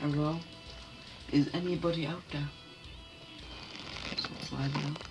Hello? Is anybody out there? So slide.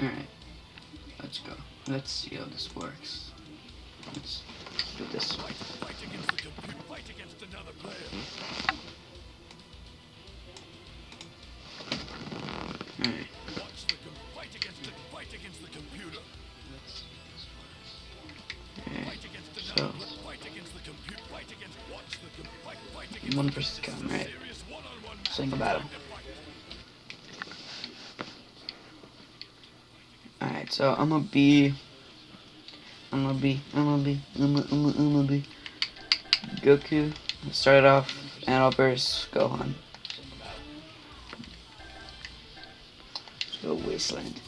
Alright. Let's go. Let's see how this works. Let's do this. Fight, fight against the computer. Fight against another player. Alright. Watch the com- fight against the fight against the computer. Alright. Fight against So, another. Fight against the computer. Fight against. Watch the com- fight. Fight against. one versus count, right? Serious one-on-one match. Single battle. Fight. Alright, so I'm gonna be. I'm gonna be. I'm gonna be. I'm gonna, I'm gonna, I'm gonna be. Goku. Start it off. I'll verse Gohan. Let's go Wasteland.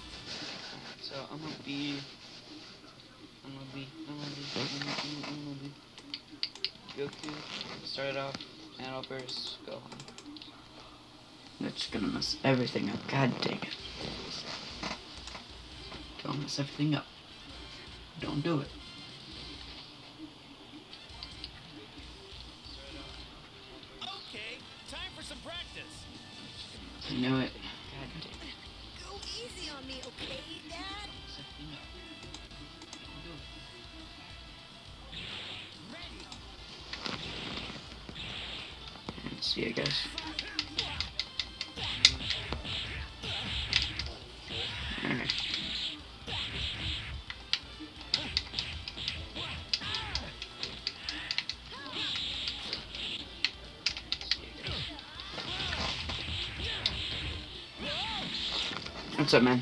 So I'm gonna be. I'm gonna be. I'm gonna be. I'm gonna, I'm gonna, I'm gonna be. Goku. Start it off. I'll verse Gohan. That's gonna mess everything up. God dang it. Don't mess everything up. Don't do it. Okay, time for some practice. I knew it. God dang it. Go easy on me, okay, Dad? Mess everything up. Don't do it. Let's see, I guess. What's up, man?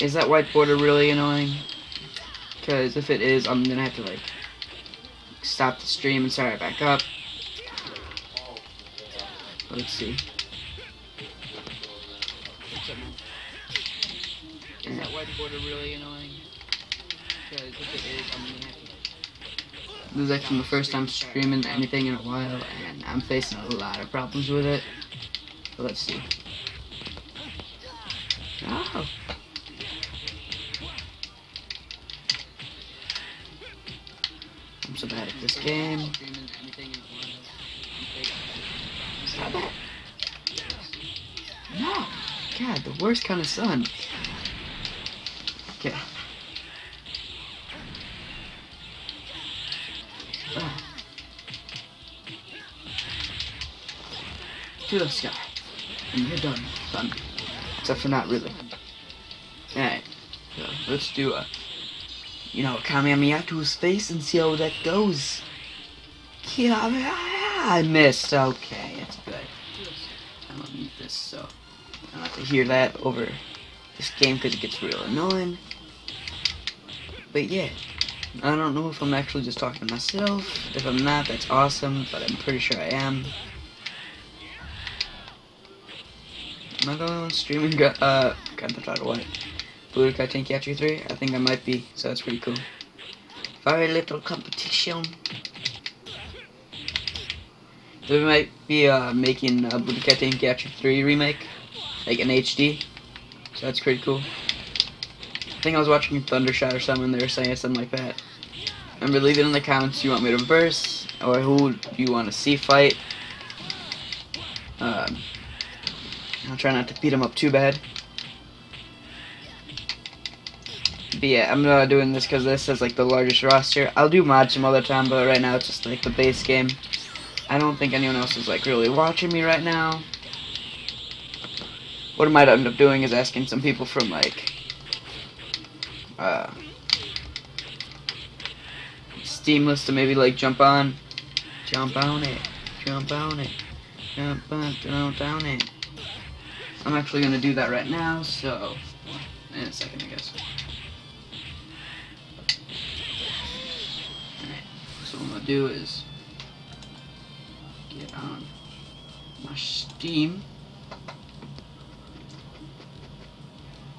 Is that white border really annoying? Because if it is, I'm gonna have to like stop the stream and start it back up. Let's see. Is that white border really annoying? To. This is actually my first time streaming anything in a while, and I'm facing a lot of problems with it. But let's see. Oh. I'm so bad at this game. Stop it. No. God, the worst kind of son. Okay. Ah. To the sky. And you're done, son. Except for not really. Alright. So let's do a you know, Kamehameha to his face and see how that goes. I missed. Okay, it's good. I'm gonna mute this so I don't have to hear that over this game because it gets real annoying. But yeah, I don't know if I'm actually just talking to myself. If I'm not, that's awesome, but I'm pretty sure I am. One streaming uh, Grand Theft Auto what? Budokai Tenkaichi 3? I think I might be, so that's pretty cool. Very little competition. They might be uh, making uh, Budokai Tenkaichi 3 remake, like an HD, so that's pretty cool. I think I was watching Thundershot or something, they were saying something like that. Remember, leave it in the comments you want me to verse, or who you want to see fight. Um, I'll try not to beat him up too bad. But yeah, I'm not doing this because this is like the largest roster. I'll do mods some other time, but right now it's just like the base game. I don't think anyone else is like really watching me right now. What I might end up doing is asking some people from like uh Steam list to maybe like jump on jump on it. Jump on it. Jump on jump on it. I'm actually gonna do that right now, so in a second I guess. Alright, so what I'm gonna do is get on my Steam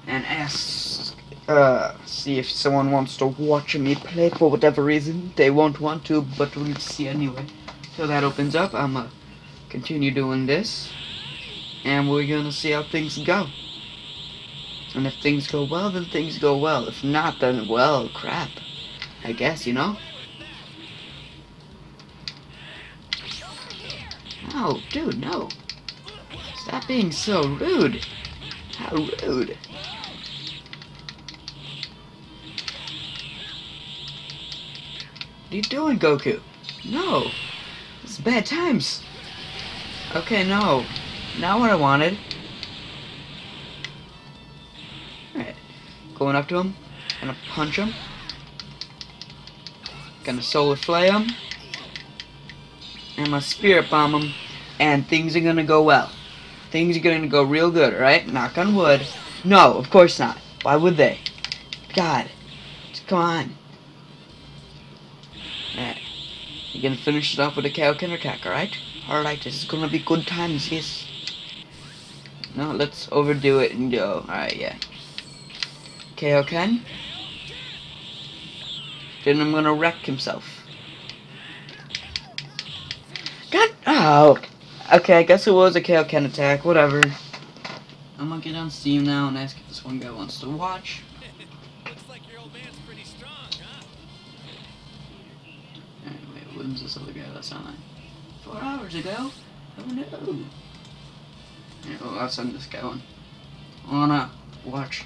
and ask, uh, see if someone wants to watch me play for whatever reason. They won't want to, but we'll see anyway. So that opens up. I'm gonna continue doing this, and we're gonna see how things go. And if things go well, then things go well. If not, then well, crap. I guess, you know? Oh, dude, no. Stop being so rude. How rude. What are you doing, Goku? No. It's bad times. Okay, no. Not what I wanted. Alright. Going up to him. Gonna punch him. Gonna solar flare him. And my spirit bomb him. And things are gonna go well. Things are gonna go real good, alright? Knock on wood. No, of course not. Why would they? God. Come on. Alright. You're gonna finish it off with a Kaioken attack, alright? Alright, this is gonna be good times, yes. No, let's overdo it and go. Alright, yeah. Kaioken. Then I'm gonna wreck himself. God, oh. Okay, I guess it was a Kaioken attack, whatever. I'm gonna get on Steam now and ask if this one guy wants to watch. Looks like your old man's pretty strong, huh? Alright, wait, when's this other guy that's online? Four hours ago? Oh no. Alright, well, I'll send this guy one. Wanna watch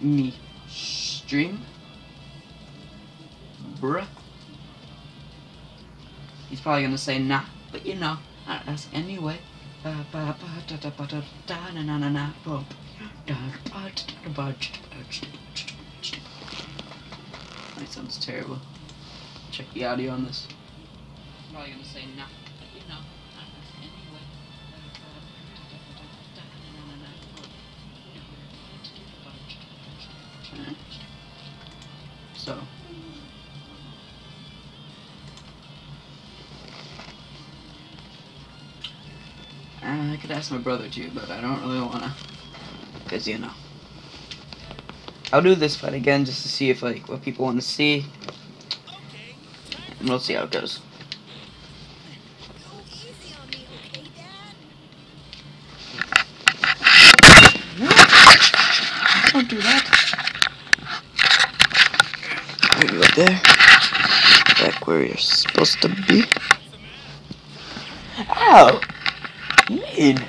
me stream? Bruh. He's probably gonna say nah, but you know, I ask anyway. That sounds terrible. Check the audio on this. Probably gonna say nah, ask my brother too, but I don't really wanna. Cause you know. I'll do this fight again just to see if like what people want to see. And we'll see how it goes. Go easy on me, okay, Dad? Don't do that. There you go there. Back where you're supposed to be. Ow! Mean.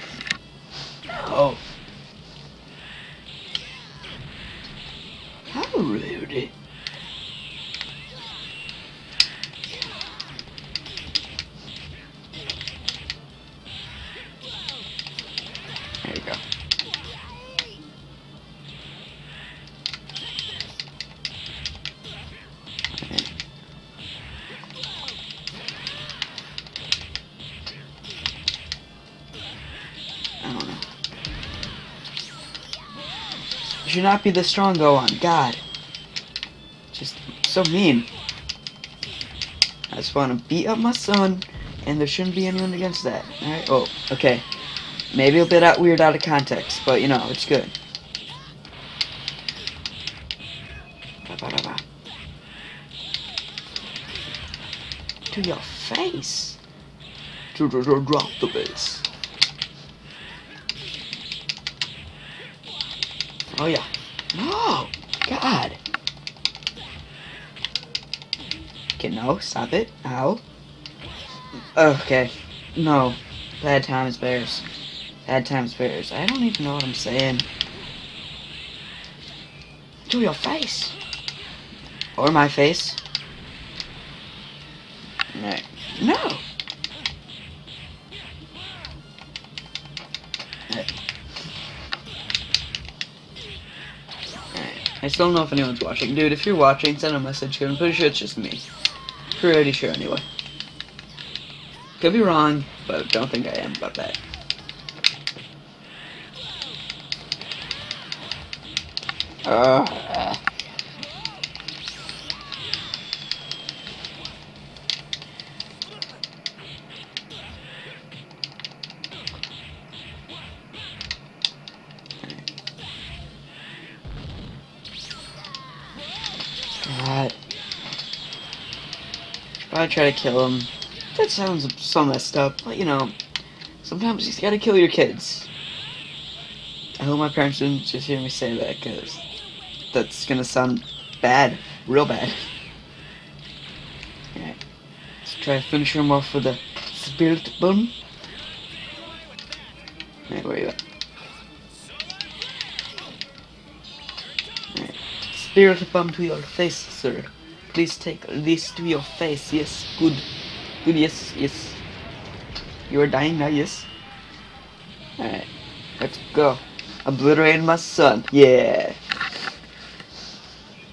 No. You should not be this strong, go on. God. Just so mean. I just want to beat up my son, and there shouldn't be anyone against that. Alright? Oh, okay. Maybe a bit out weird out of context, but you know, it's good. To your face. To drop the bass. Oh yeah. No! God! Okay, no, stop it. Ow. Okay. No. Bad times bears. Bad times bears. I don't even know what I'm saying. To your face. Or my face. No. No! Still don't know if anyone's watching. Dude, if you're watching, send a message. I'm pretty sure it's just me. Pretty sure anyway. Could be wrong, but don't think I am about that. Uh, try to kill him. That sounds so messed up, but you know, sometimes you gotta kill your kids. I hope my parents didn't just hear me say that, because that's gonna sound bad. Real bad. Alright. Let's try to finish him off with a spirit bomb. Alright, where you at? Spirit bomb to your face, sir. Please take this to your face. Yes, good. Good, yes, yes. You are dying now, yes? Alright. Let's go. Obliterate my son. Yeah.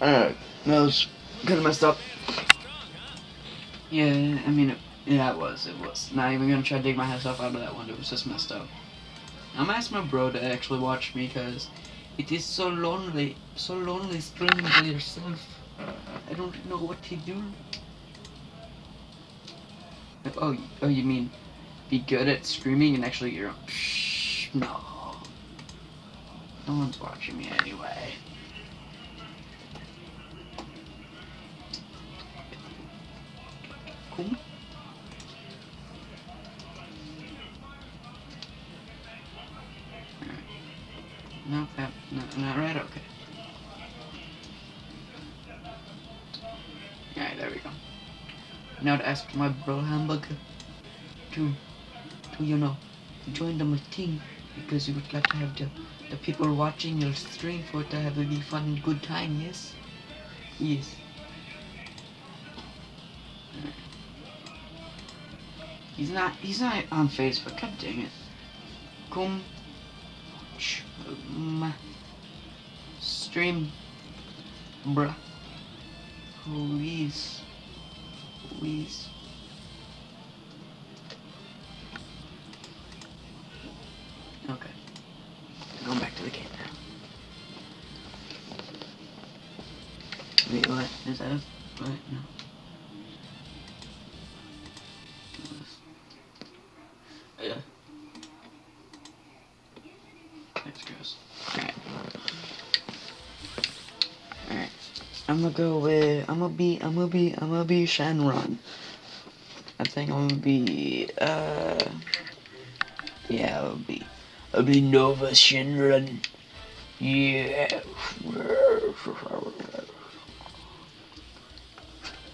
Alright. That was kinda messed up. Yeah, I mean, it, yeah, it was. It was. Not even gonna try to dig myself out of that one. It was just messed up. I'm gonna ask my bro to actually watch me because it is so lonely. So lonely streaming by yourself. I don't know what to do. Oh, oh, you mean be good at screaming and actually get your own? Shh, no. No one's watching me anyway. Cool. Ask my bro Hamburger to, to you know, join the team because you would like to have the, the people watching your stream for to have a really fun good time, yes? Yes. He's not, he's not on Facebook, god dang it. Come, um, stream, bruh. Please. Please. Okay. Going back to the game now. Wait, what? Is that a... What? No. I'm gonna go with. I'm gonna be. I'm gonna be. I'm gonna be Shenron. I think I'm gonna be. Uh. Yeah, I'll be. I'll be Nova Shenron. Yeah.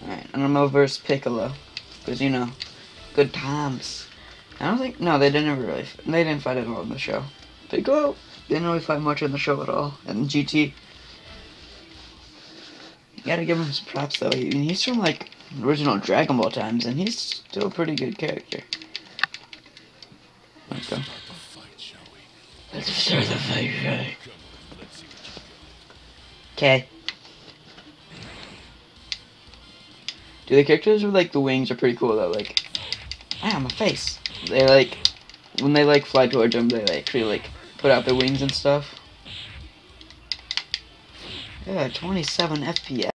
Alright, and I'm gonna verse Piccolo. Because, you know, good times. I don't think. No, they didn't really. They didn't fight at all in the show. Piccolo didn't really fight much in the show at all. And GT. You gotta give him some props though. He, he's from like original Dragon Ball times, and he's still a pretty good character. Let's go. Let's start the fight, shall? Okay. Do the characters with like the wings are pretty cool though? Like, ah, my face. They like when they like fly towards them, they like actually like put out their wings and stuff. Yeah, 27 FPS.